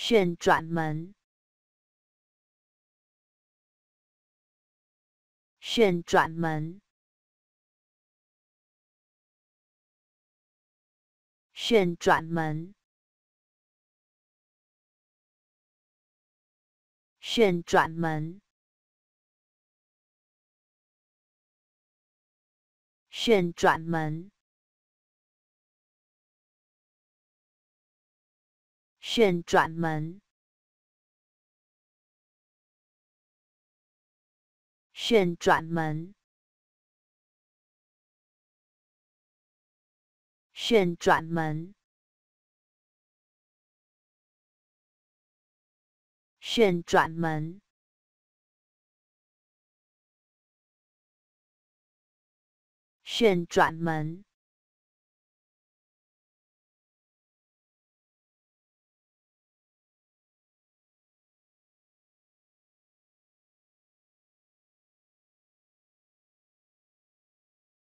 旋转门，旋转门，旋转门，旋转门，旋转门。旋转门，旋转门，旋转门，旋转门，旋转门。